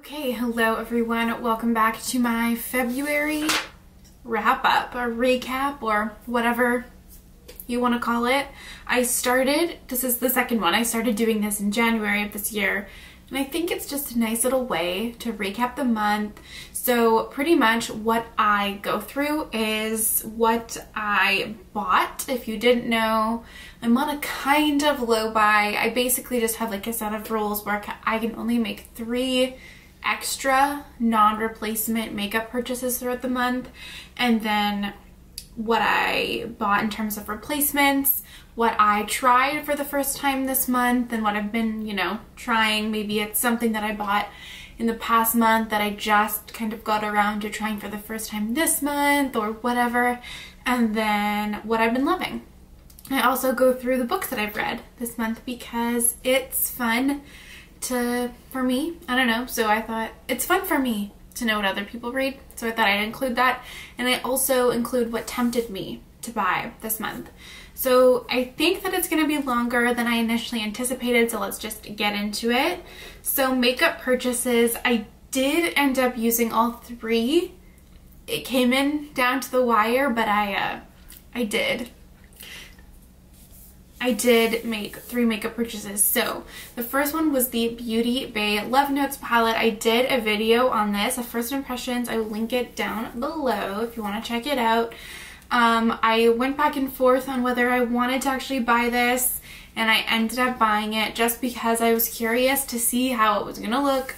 Okay, hello everyone. Welcome back to my February wrap up or recap or whatever you want to call it. I started, this is the second one, I started doing this in January of this year and I think it's just a nice little way to recap the month. So pretty much what I go through is what I bought. If you didn't know, I'm on a kind of low buy. I basically just have like a set of rules where I can only make three extra non-replacement makeup purchases throughout the month and then what I bought in terms of replacements, what I tried for the first time this month and what I've been, you know, trying. Maybe it's something that I bought in the past month that I just kind of got around to trying for the first time this month or whatever. And then what I've been loving. I also go through the books that I've read this month because it's fun to, for me, I don't know. So I thought it's fun for me to know what other people read. So I thought I'd include that. And I also include what tempted me to buy this month. So I think that it's going to be longer than I initially anticipated. So let's just get into it. So makeup purchases, I did end up using all three. It came in down to the wire, but I, uh, I did. I did make three makeup purchases. So the first one was the Beauty Bay Love Notes palette. I did a video on this, a first impressions. I will link it down below if you want to check it out. Um, I went back and forth on whether I wanted to actually buy this and I ended up buying it just because I was curious to see how it was going to look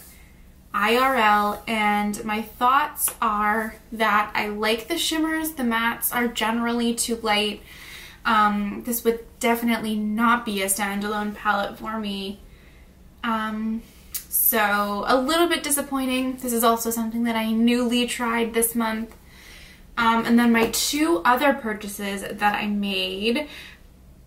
IRL and my thoughts are that I like the shimmers. The mattes are generally too light. Um, this would definitely not be a standalone palette for me. Um, so a little bit disappointing. This is also something that I newly tried this month. Um, and then my two other purchases that I made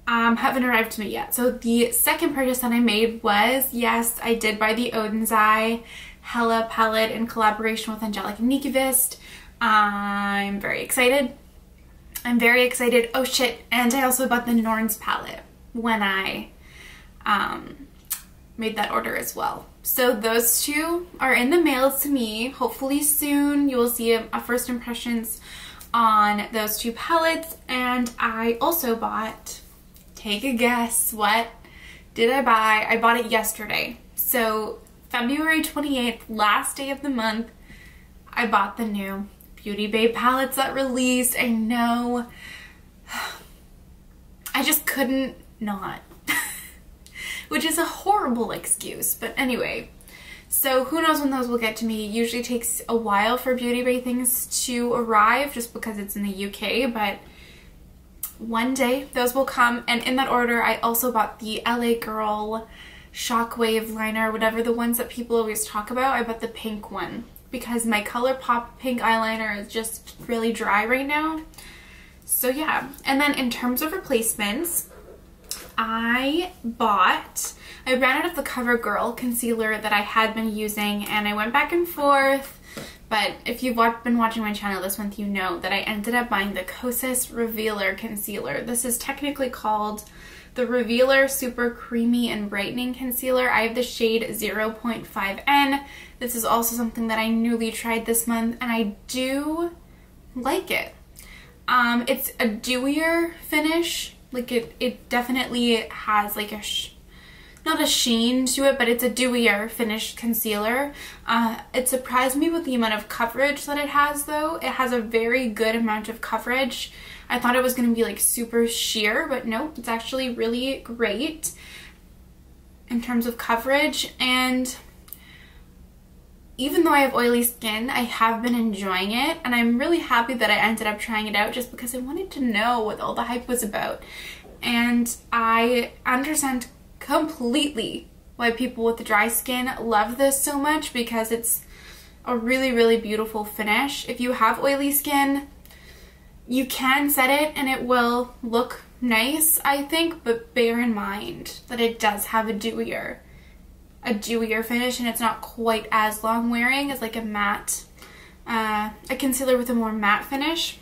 um, haven't arrived to me yet. So the second purchase that I made was, yes, I did buy the Oden's Eye Hella palette in collaboration with Angelica Nyqvist. I'm very excited. I'm very excited. Oh shit, and I also bought the Norns palette when I um, made that order as well. So those two are in the mail to me. Hopefully soon you will see a, a first impressions on those two palettes. And I also bought, take a guess, what did I buy? I bought it yesterday. So February 28th, last day of the month, I bought the new Beauty Bay palettes that released. I know. I just couldn't not. Which is a horrible excuse, but anyway. So who knows when those will get to me. It usually takes a while for Beauty Bay things to arrive just because it's in the UK, but one day those will come. And in that order, I also bought the LA Girl Shockwave liner, whatever the ones that people always talk about. I bought the pink one because my ColourPop pink eyeliner is just really dry right now. So yeah, and then in terms of replacements, I bought, I ran out of the CoverGirl concealer that I had been using and I went back and forth, but if you've been watching my channel this month, you know that I ended up buying the Kosas Revealer Concealer. This is technically called the Revealer Super Creamy and Brightening Concealer. I have the shade 0.5N. This is also something that I newly tried this month and I do like it. Um, it's a dewier finish. Like it, it definitely has like a, not a sheen to it, but it's a dewier finished concealer. Uh, it surprised me with the amount of coverage that it has though. It has a very good amount of coverage. I thought it was going to be like super sheer, but no, it's actually really great in terms of coverage. And even though I have oily skin, I have been enjoying it. And I'm really happy that I ended up trying it out just because I wanted to know what all the hype was about. And I understand completely why people with dry skin love this so much because it's a really, really beautiful finish. If you have oily skin, you can set it and it will look nice, I think, but bear in mind that it does have a dewier, a dewier finish and it's not quite as long wearing as like a matte, uh, a concealer with a more matte finish.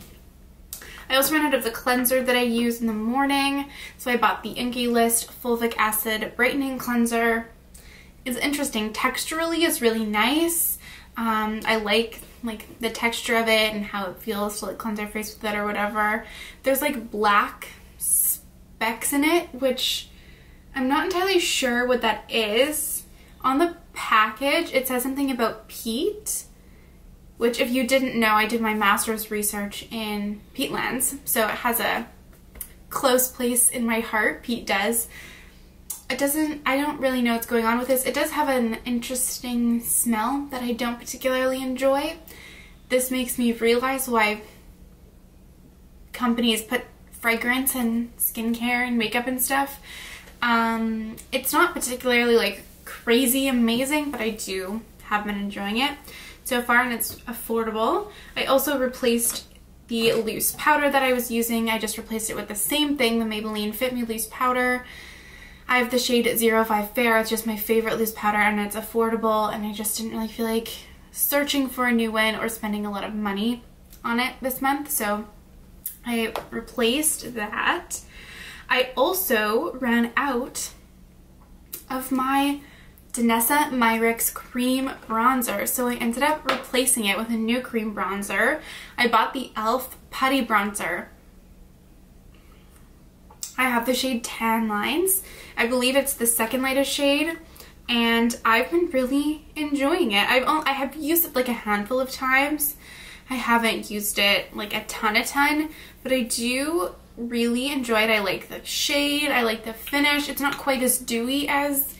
I also ran out of the cleanser that I use in the morning, so I bought the Inkey List Fulvic Acid Brightening Cleanser. is interesting. Texturally, it's really nice. Um, I like like the texture of it and how it feels to like cleanse our face with it or whatever. There's like black specks in it, which I'm not entirely sure what that is. On the package, it says something about peat, which if you didn't know, I did my master's research in peatlands, so it has a close place in my heart, peat does. It doesn't, I don't really know what's going on with this. It does have an interesting smell that I don't particularly enjoy. This makes me realize why companies put fragrance and skincare and makeup and stuff. Um, it's not particularly like crazy amazing, but I do have been enjoying it so far and it's affordable. I also replaced the loose powder that I was using. I just replaced it with the same thing, the Maybelline Fit Me Loose Powder. I have the shade 05 Fair. It's just my favorite loose powder and it's affordable and I just didn't really feel like searching for a new one or spending a lot of money on it this month. So I replaced that. I also ran out of my Danessa Myricks cream bronzer. So I ended up replacing it with a new cream bronzer. I bought the e.l.f. Putty Bronzer. I have the shade Tan Lines. I believe it's the second lightest shade and I've been really enjoying it. I've I have used it like a handful of times. I haven't used it like a ton a ton, but I do really enjoy it. I like the shade, I like the finish. It's not quite as dewy as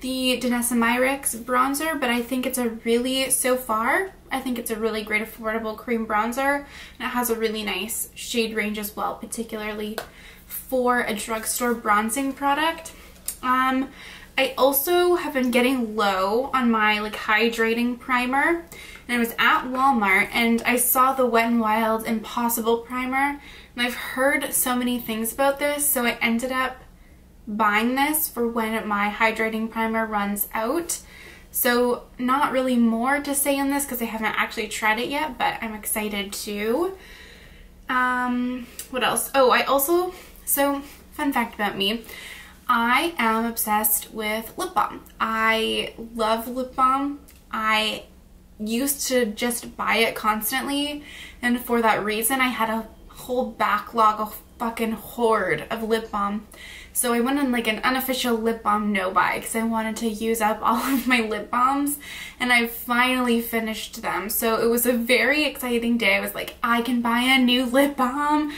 the Danessa Myricks bronzer, but I think it's a really, so far, I think it's a really great affordable cream bronzer. And it has a really nice shade range as well, particularly for a drugstore bronzing product. Um, I also have been getting low on my like hydrating primer. And I was at Walmart and I saw the Wet n Wild Impossible Primer. And I've heard so many things about this, so I ended up buying this for when my hydrating primer runs out. So not really more to say on this because I haven't actually tried it yet, but I'm excited to. Um, what else? Oh, I also, so fun fact about me, I am obsessed with lip balm. I love lip balm. I used to just buy it constantly and for that reason I had a whole backlog of fucking hoard of lip balm. So I went on like an unofficial lip balm no buy because I wanted to use up all of my lip balms and I finally finished them. So it was a very exciting day. I was like, I can buy a new lip balm.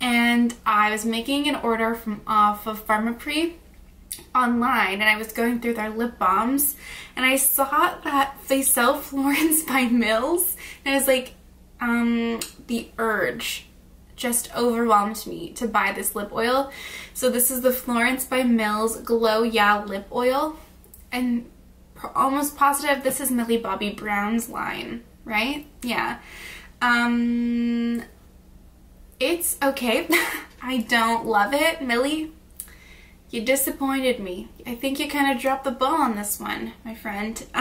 And I was making an order from off of Pharmaprix online and I was going through their lip balms and I saw that they sell Florence by Mills and I was like, um, the urge just overwhelmed me to buy this lip oil. So this is the Florence by Mills Glow Yeah Lip Oil and almost positive this is Millie Bobby Brown's line, right? Yeah. Um, it's okay. I don't love it, Millie. You disappointed me. I think you kind of dropped the ball on this one, my friend.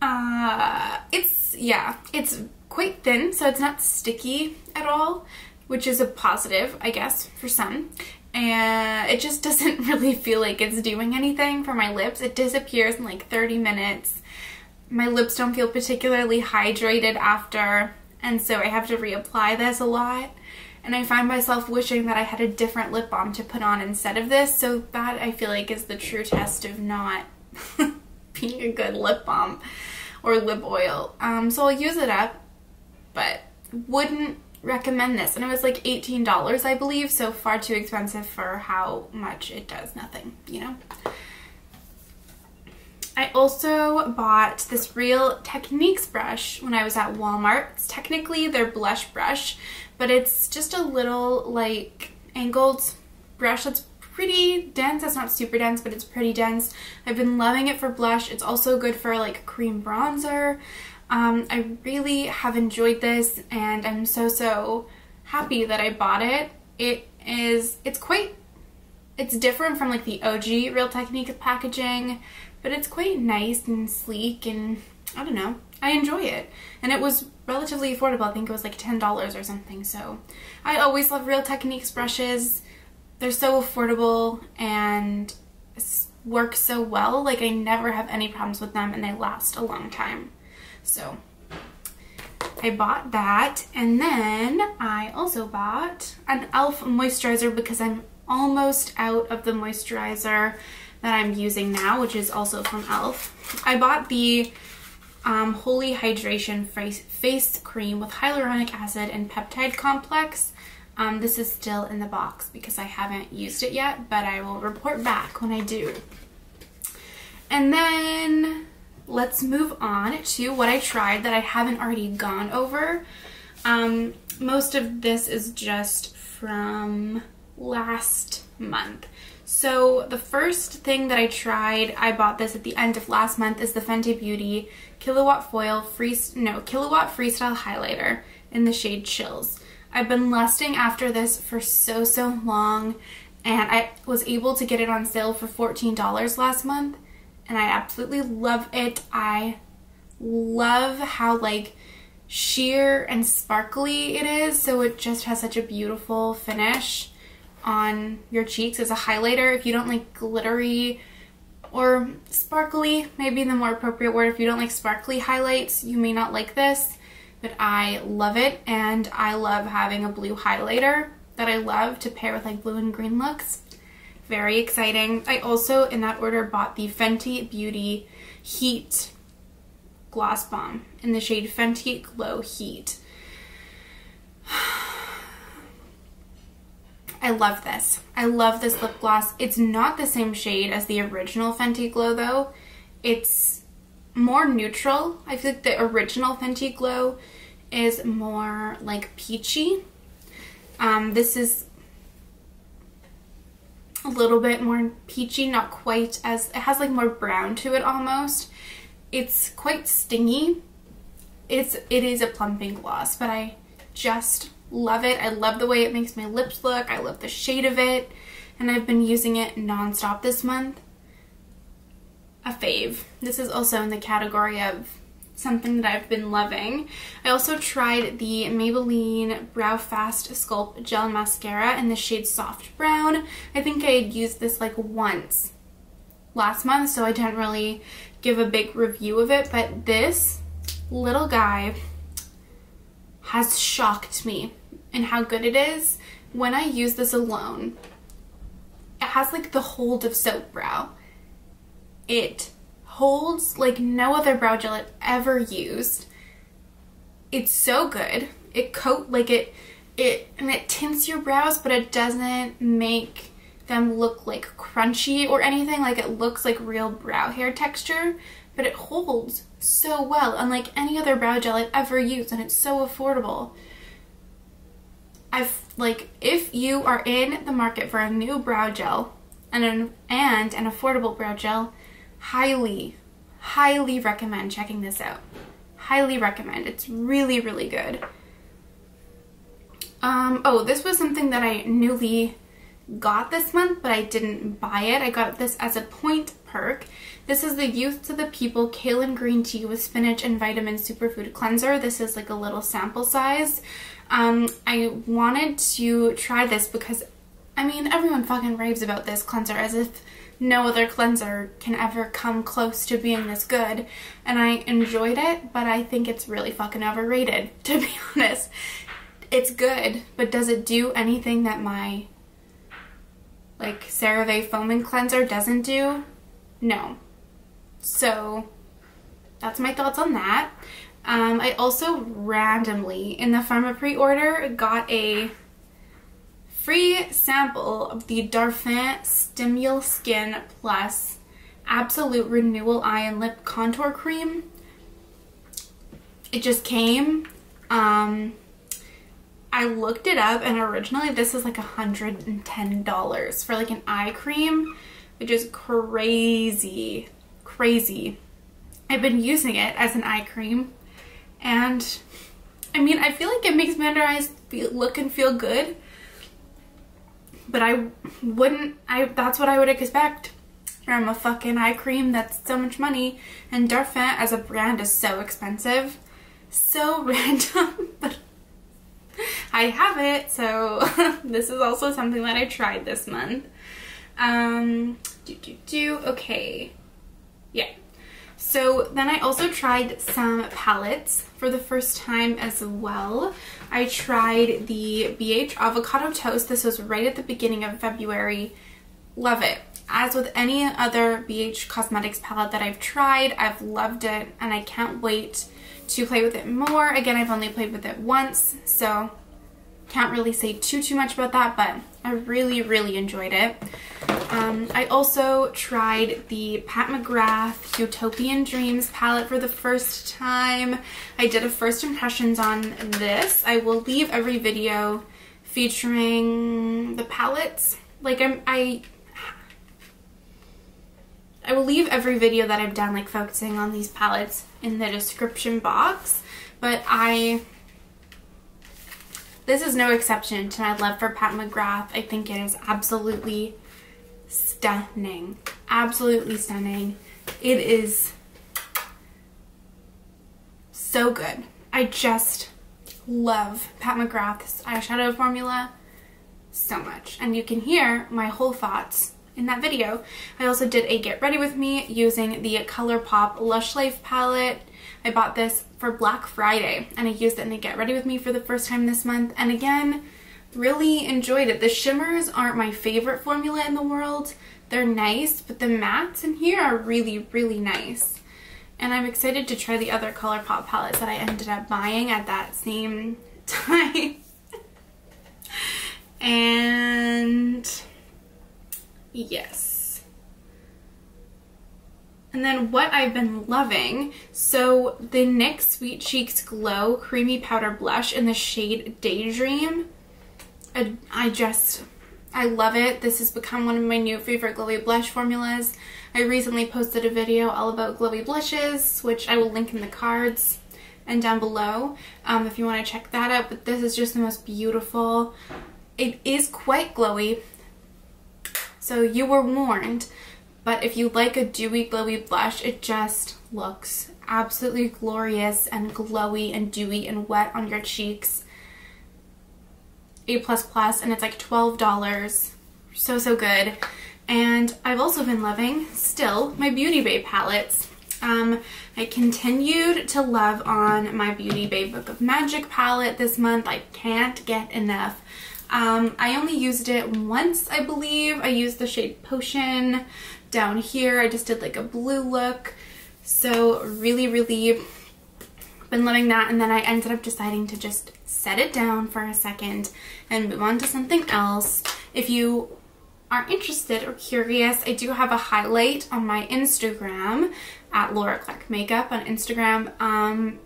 Um, uh, it's, yeah, it's quite thin, so it's not sticky at all, which is a positive, I guess, for some. And it just doesn't really feel like it's doing anything for my lips. It disappears in like 30 minutes. My lips don't feel particularly hydrated after, and so I have to reapply this a lot. And I find myself wishing that I had a different lip balm to put on instead of this. So that I feel like is the true test of not being a good lip balm or lip oil. Um, so I'll use it up but wouldn't recommend this. And it was like $18 I believe so far too expensive for how much it does nothing you know I also bought this Real Techniques brush when I was at Walmart. It's technically their blush brush, but it's just a little like angled brush that's pretty dense. It's not super dense, but it's pretty dense. I've been loving it for blush. It's also good for like cream bronzer. Um, I really have enjoyed this and I'm so, so happy that I bought it. It is, it's quite, it's different from like the OG Real Techniques packaging but it's quite nice and sleek and I don't know. I enjoy it. And it was relatively affordable. I think it was like $10 or something. So I always love Real Techniques brushes. They're so affordable and work so well. Like I never have any problems with them and they last a long time. So I bought that and then I also bought an e.l.f. moisturizer because I'm almost out of the moisturizer that I'm using now, which is also from e.l.f. I bought the um, Holy Hydration face, cream with hyaluronic acid and peptide complex. Um, this is still in the box because I haven't used it yet, but I will report back when I do. And then let's move on to what I tried that I haven't already gone over. Um, most of this is just from last month. So the first thing that I tried, I bought this at the end of last month, is the Fenty Beauty Kilowatt Foil Free, no, Kilowatt Freestyle Highlighter in the shade Chills. I've been lusting after this for so, so long, and I was able to get it on sale for $14 last month, and I absolutely love it. I love how, like, sheer and sparkly it is, so it just has such a beautiful finish on your cheeks as a highlighter. If you don't like glittery or sparkly, maybe the more appropriate word. If you don't like sparkly highlights, you may not like this, but I love it and I love having a blue highlighter that I love to pair with like blue and green looks. Very exciting. I also, in that order, bought the Fenty Beauty Heat Gloss Bomb in the shade Fenty Glow Heat. I love this. I love this lip gloss. It's not the same shade as the original Fenty Glow though. It's more neutral. I feel like the original Fenty Glow is more like peachy. Um, this is a little bit more peachy, not quite as, it has like more brown to it almost. It's quite stingy. It's, it is a plumping gloss, but I just Love it. I love the way it makes my lips look. I love the shade of it. And I've been using it nonstop this month. A fave. This is also in the category of something that I've been loving. I also tried the Maybelline Brow Fast Sculpt Gel Mascara in the shade Soft Brown. I think I had used this like once last month, so I didn't really give a big review of it, but this little guy has shocked me in how good it is. When I use this alone, it has like the hold of soap brow. It holds like no other brow gel I've ever used. It's so good. It coat like it it and it tints your brows but it doesn't make them look like crunchy or anything like it looks like real brow hair texture but it holds so well unlike any other brow gel I've ever used and it's so affordable. I've like if you are in the market for a new brow gel and an and an affordable brow gel, highly highly recommend checking this out. Highly recommend. It's really really good. Um oh, this was something that I newly got this month, but I didn't buy it. I got this as a point perk. This is the Youth to the People Kaolin Green Tea with Spinach and Vitamin Superfood Cleanser. This is like a little sample size. Um, I wanted to try this because, I mean, everyone fucking raves about this cleanser as if no other cleanser can ever come close to being this good. And I enjoyed it, but I think it's really fucking overrated, to be honest. It's good, but does it do anything that my like CeraVe foaming cleanser doesn't do? No. So that's my thoughts on that. Um, I also randomly in the Pharmaprix order got a free sample of the Darphin Stimul Skin Plus Absolute Renewal Eye and Lip Contour Cream. It just came. Um, I looked it up and originally this is like $110 for like an eye cream, which is crazy, crazy. I've been using it as an eye cream and I mean, I feel like it makes my under eyes feel, look and feel good, but I wouldn't, I that's what I would expect from a fucking eye cream that's so much money. And Darphin as a brand is so expensive. So random, but I have it, so this is also something that I tried this month. Um, Do, do, do. Okay. Yeah. So then I also tried some palettes for the first time as well. I tried the BH Avocado Toast. This was right at the beginning of February. Love it. As with any other BH Cosmetics palette that I've tried, I've loved it and I can't wait to play with it more. Again, I've only played with it once, so can't really say too, too much about that, but I really, really enjoyed it. Um, I also tried the Pat McGrath Huetopian Dreams palette for the first time. I did a first impressions on this. I will leave every video featuring the palettes. Like I'm, I, I will leave every video that I've done like focusing on these palettes in the description box, but I this is no exception to my love for Pat McGrath. I think it is absolutely stunning. Absolutely stunning. It is so good. I just love Pat McGrath's eyeshadow formula so much. And you can hear my whole thoughts in that video. I also did a get ready with me using the ColourPop Lush Life palette. I bought this for Black Friday and I used it in the get ready with me for the first time this month. And again, really enjoyed it. The shimmers aren't my favorite formula in the world. They're nice, but the mattes in here are really, really nice. And I'm excited to try the other ColourPop palettes that I ended up buying at that same time. and yes. And then what I've been loving, so the NYX Sweet Cheeks Glow Creamy Powder Blush in the shade Daydream. I, I just, I love it. This has become one of my new favorite glowy blush formulas. I recently posted a video all about glowy blushes, which I will link in the cards and down below um, if you want to check that out. But this is just the most beautiful. It is quite glowy. So you were warned, but if you like a dewy glowy blush, it just looks absolutely glorious and glowy and dewy and wet on your cheeks. A++ and it's like $12. So, so good. And I've also been loving, still, my Beauty Bay palettes. Um, I continued to love on my Beauty Bay Book of Magic palette this month. I can't get enough. Um, I only used it once, I believe. I used the shade Potion down here. I just did like a blue look. So really, really been loving that. And then I ended up deciding to just set it down for a second and move on to something else. If you are interested or curious, I do have a highlight on my Instagram at Laura Clark Makeup on Instagram. Um,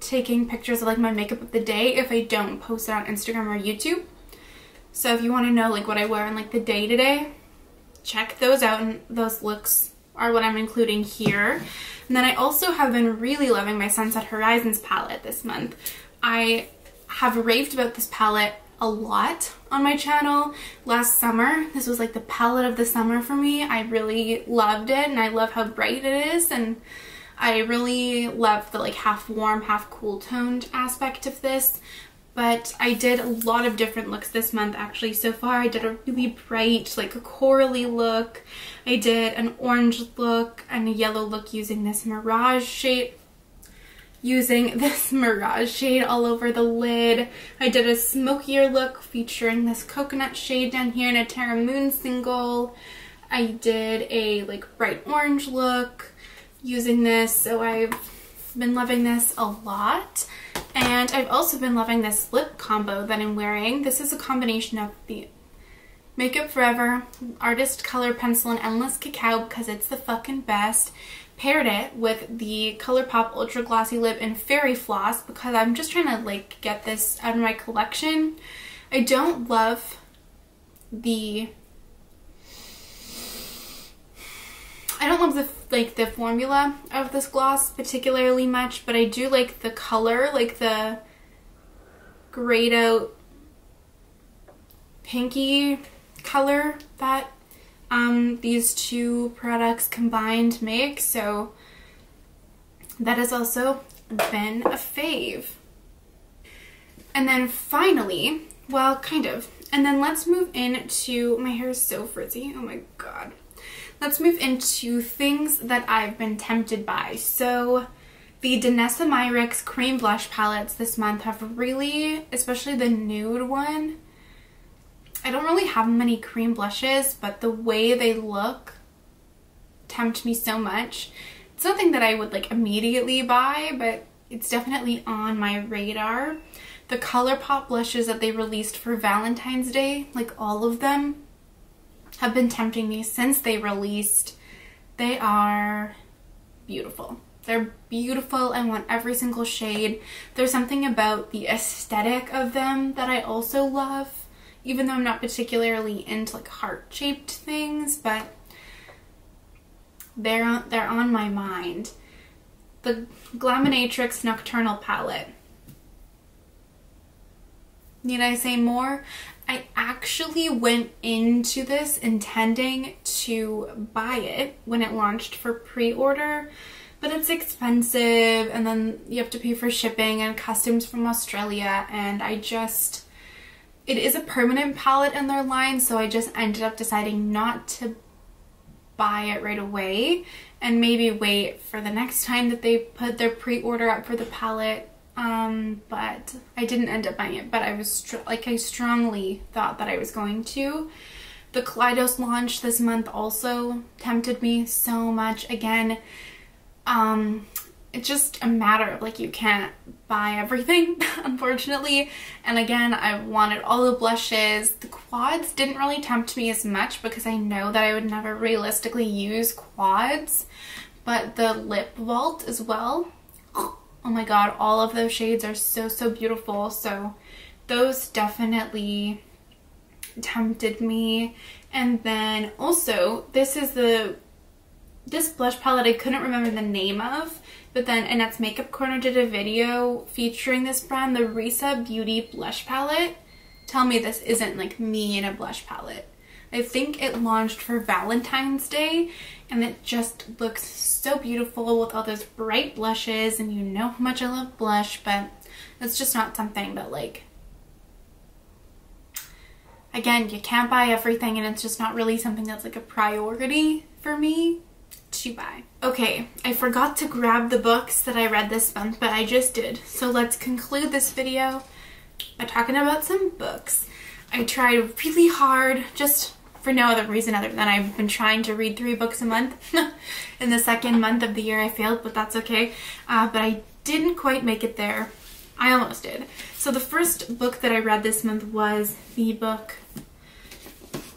taking pictures of like my makeup of the day if I don't post it on Instagram or YouTube. So if you want to know like what I wear in like the day to day, check those out and those looks are what I'm including here. And then I also have been really loving my Sunset Horizons palette this month. I have raved about this palette a lot on my channel last summer. This was like the palette of the summer for me. I really loved it and I love how bright it is and I really love the like half warm, half cool toned aspect of this but I did a lot of different looks this month actually so far. I did a really bright, like a corally look. I did an orange look and a yellow look using this Mirage shade using this Mirage shade all over the lid. I did a smokier look featuring this coconut shade down here in a Terra Moon single. I did a like bright orange look using this, so I've been loving this a lot. And I've also been loving this lip combo that I'm wearing. This is a combination of the Makeup Forever Artist Color Pencil and Endless Cacao because it's the fucking best. Paired it with the ColourPop Ultra Glossy Lip in Fairy Floss because I'm just trying to like get this out of my collection. I don't love the I don't love the like the formula of this gloss particularly much, but I do like the color, like the grayed out pinky color that um, these two products combined make. So that has also been a fave. And then finally, well, kind of. And then let's move into, my hair is so frizzy. Oh my God. Let's move into things that I've been tempted by. So the Danessa Myricks cream blush palettes this month have really, especially the nude one, I don't really have many cream blushes, but the way they look tempt me so much. It's nothing that I would like immediately buy, but it's definitely on my radar. The ColourPop blushes that they released for Valentine's Day, like all of them, have been tempting me since they released. They are beautiful. They're beautiful. I want every single shade. There's something about the aesthetic of them that I also love, even though I'm not particularly into like heart-shaped things, but they're on, they're on my mind. The Glaminatrix Nocturnal Palette. Need I say more? I actually went into this intending to buy it when it launched for pre-order, but it's expensive and then you have to pay for shipping and customs from Australia and I just, it is a permanent palette in their line so I just ended up deciding not to buy it right away and maybe wait for the next time that they put their pre-order up for the palette um, but I didn't end up buying it but I was like I strongly thought that I was going to. The Kaleidos launch this month also tempted me so much. Again um, it's just a matter of like you can't buy everything unfortunately. And again I wanted all the blushes. The quads didn't really tempt me as much because I know that I would never realistically use quads but the lip vault as well oh my god all of those shades are so so beautiful so those definitely tempted me and then also this is the this blush palette I couldn't remember the name of but then Annette's Makeup Corner did a video featuring this brand, the Risa Beauty Blush Palette. Tell me this isn't like me in a blush palette. I think it launched for Valentine's Day and it just looks so beautiful with all those bright blushes and you know how much I love blush but it's just not something that like again you can't buy everything and it's just not really something that's like a priority for me to buy. Okay, I forgot to grab the books that I read this month, but I just did. So let's conclude this video by talking about some books. I tried really hard, just for no other reason other than I've been trying to read three books a month. In the second month of the year I failed, but that's okay. Uh, but I didn't quite make it there. I almost did. So the first book that I read this month was the book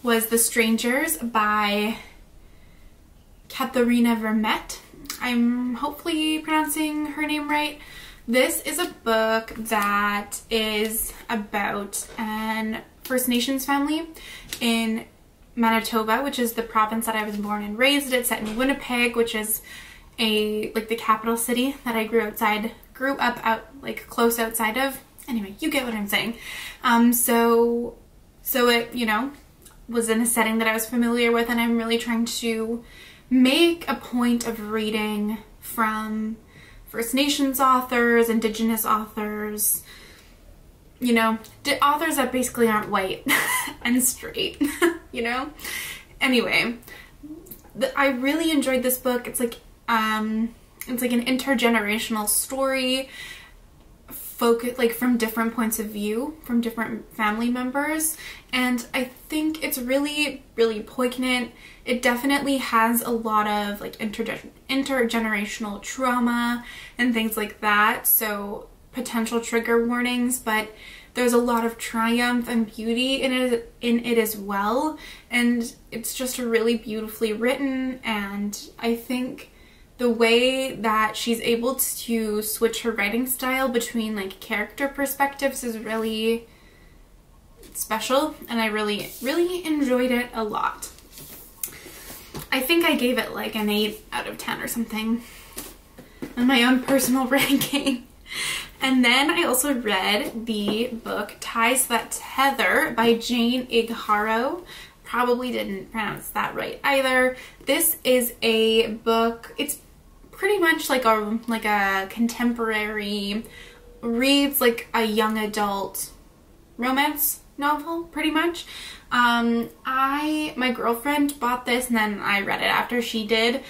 was The Strangers by Katherena Vermette. I'm hopefully pronouncing her name right. This is a book that is about an First Nations family in Manitoba, which is the province that I was born and raised. It's set in Winnipeg, which is a like the capital city that I grew outside, grew up out like close outside of. Anyway, you get what I'm saying. Um, so, so it you know was in a setting that I was familiar with, and I'm really trying to make a point of reading from First Nations authors, Indigenous authors, you know, authors that basically aren't white and straight, you know? Anyway, I really enjoyed this book. It's like, um, it's like an intergenerational story focus like from different points of view from different family members and I think it's really really poignant it definitely has a lot of like interge intergenerational trauma and things like that so potential trigger warnings but there's a lot of triumph and beauty in it in it as well and it's just a really beautifully written and I think the way that she's able to switch her writing style between like character perspectives is really special and I really really enjoyed it a lot. I think I gave it like an 8 out of 10 or something on my own personal ranking. And then I also read the book Ties That Tether by Jane Igharo. Probably didn't pronounce that right either. This is a book, it's pretty much like a like a contemporary reads like a young adult romance novel, pretty much. Um, I, my girlfriend bought this and then I read it after she did.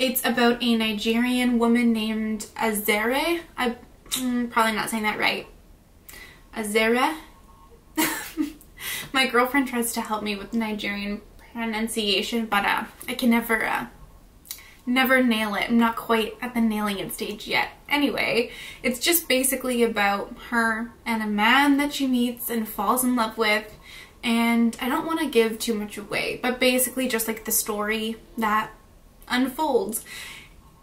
It's about a Nigerian woman named Azere. I'm mm, probably not saying that right. Azera. my girlfriend tries to help me with Nigerian pronunciation, but uh, I can never, uh, never nail it. I'm not quite at the nailing it stage yet. Anyway, it's just basically about her and a man that she meets and falls in love with. And I don't want to give too much away, but basically just like the story that unfolds.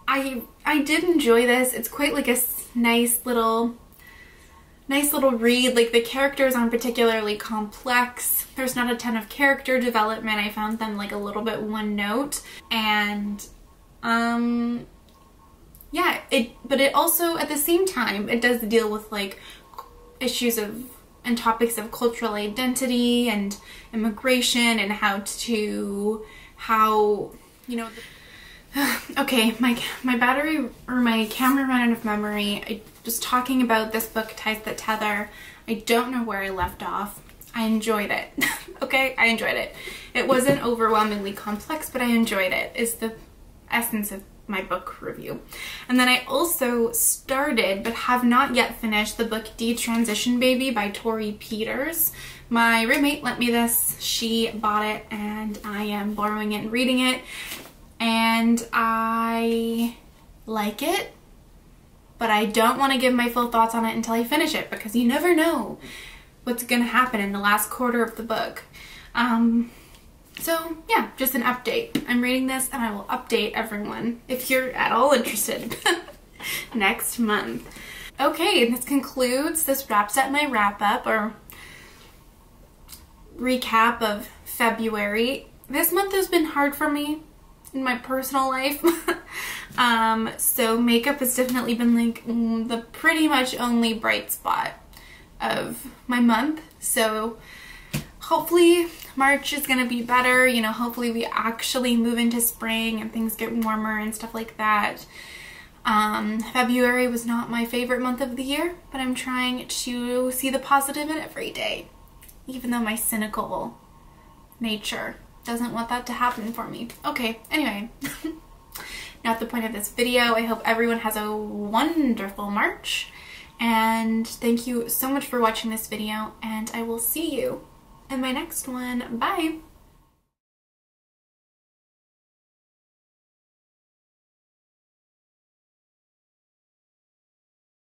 I I did enjoy this. It's quite like a nice little nice little read. Like the characters aren't particularly complex. There's not a ton of character development. I found them like a little bit one note and um yeah, it but it also at the same time it does deal with like issues of and topics of cultural identity and immigration and how to how you know okay my my battery or my camera ran out of memory I was talking about this book Ties That Tether I don't know where I left off I enjoyed it okay I enjoyed it it wasn't overwhelmingly complex but I enjoyed it is the essence of my book review. And then I also started, but have not yet finished, the book Detransition Baby by Torrey Peters. My roommate lent me this. She bought it and I am borrowing it and reading it. And I like it, but I don't want to give my full thoughts on it until I finish it because you never know what's going to happen in the last quarter of the book. Um, so yeah, just an update. I'm reading this and I will update everyone if you're at all interested next month. Okay, this concludes, this wraps up my wrap up or recap of February. This month has been hard for me in my personal life. um, so makeup has definitely been like the pretty much only bright spot of my month. So hopefully March is gonna be better. You know, hopefully we actually move into spring and things get warmer and stuff like that. Um, February was not my favorite month of the year, but I'm trying to see the positive in every day, even though my cynical nature doesn't want that to happen for me. Okay, anyway, not the point of this video. I hope everyone has a wonderful March, and thank you so much for watching this video, and I will see you in my next one. Bye!